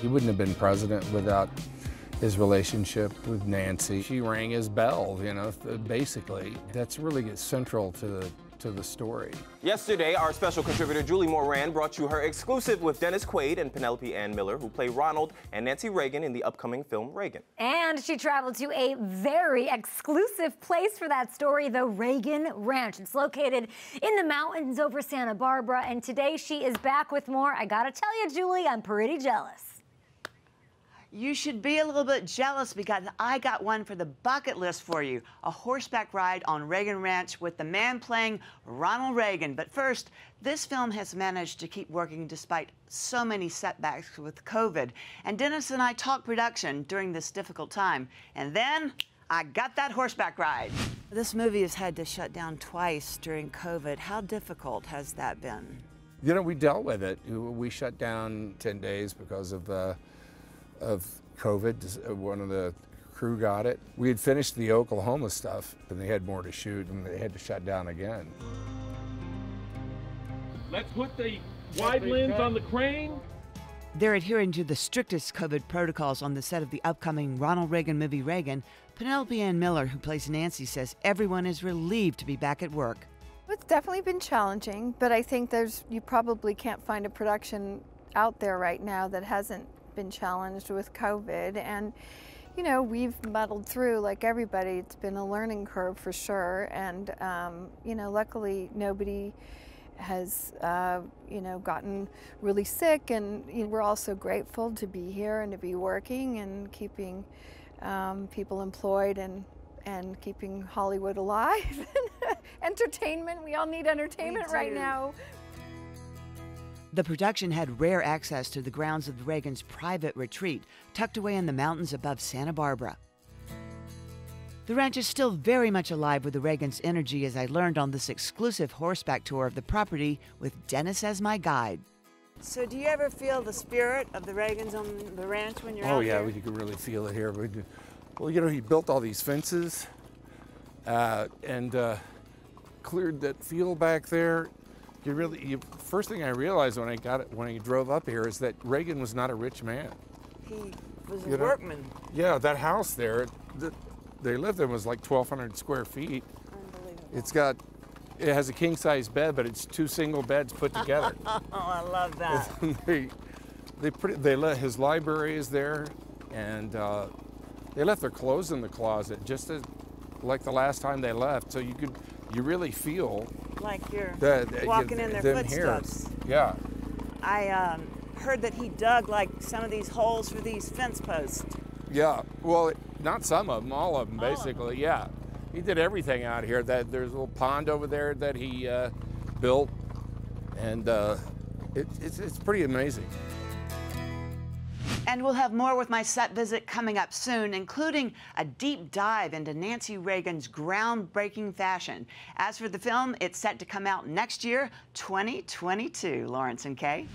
He wouldn't have been president without his relationship with Nancy. She rang his bell, you know, basically. That's really central to the to the story. Yesterday, our special contributor Julie Moran brought you her exclusive with Dennis Quaid and Penelope Ann Miller, who play Ronald and Nancy Reagan in the upcoming film Reagan. And she traveled to a very exclusive place for that story, the Reagan Ranch. It's located in the mountains over Santa Barbara, and today she is back with more. I gotta tell you, Julie, I'm pretty jealous. You should be a little bit jealous because I got one for the bucket list for you. A horseback ride on Reagan Ranch with the man playing Ronald Reagan. But first, this film has managed to keep working despite so many setbacks with COVID. And Dennis and I talked production during this difficult time. And then I got that horseback ride. This movie has had to shut down twice during COVID. How difficult has that been? You know, we dealt with it. We shut down 10 days because of uh, of COVID. Uh, one of the crew got it. We had finished the Oklahoma stuff, and they had more to shoot, and they had to shut down again. Let's put the wide lens on the crane. They're adhering to the strictest COVID protocols on the set of the upcoming Ronald Reagan movie Reagan. Penelope Ann Miller, who plays Nancy, says everyone is relieved to be back at work. It's definitely been challenging, but I think there's you probably can't find a production out there right now that hasn't been challenged with COVID and you know, we've muddled through like everybody. It's been a learning curve for sure. And, um, you know, luckily nobody has, uh, you know, gotten really sick. And you know, we're also grateful to be here and to be working and keeping um, people employed and, and keeping Hollywood alive. entertainment, we all need entertainment right now. The production had rare access to the grounds of the Reagan's private retreat, tucked away in the mountains above Santa Barbara. The ranch is still very much alive with the Reagan's energy, as I learned on this exclusive horseback tour of the property with Dennis as my guide. So, do you ever feel the spirit of the Reagans on the ranch when you're oh, out yeah, here? you can really feel it here. Well, you know, he built all these fences uh, and uh, cleared that field back there you really, you, first thing I realized when I got it, when I drove up here is that Reagan was not a rich man. He was a you workman. Yeah, that house there, that they lived in was like 1,200 square feet. Unbelievable. It's got, it has a king size bed, but it's two single beds put together. oh, I love that. they, they put, they let his library is there, and uh, they left their clothes in the closet just as, like the last time they left. So you could, you really feel like you're the, walking in their footsteps. Here. Yeah. I um, heard that he dug like some of these holes for these fence posts. Yeah. Well, not some of them, all of them, all basically. Of them. Yeah. He did everything out here. That there's a little pond over there that he uh, built, and uh, it, it's it's pretty amazing. And we'll have more with my set visit coming up soon, including a deep dive into Nancy Reagan's groundbreaking fashion. As for the film, it's set to come out next year, 2022. Lawrence and Kay.